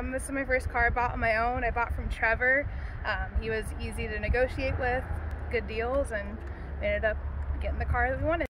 Um, this is my first car I bought on my own. I bought from Trevor. Um, he was easy to negotiate with, good deals, and we ended up getting the car that we wanted.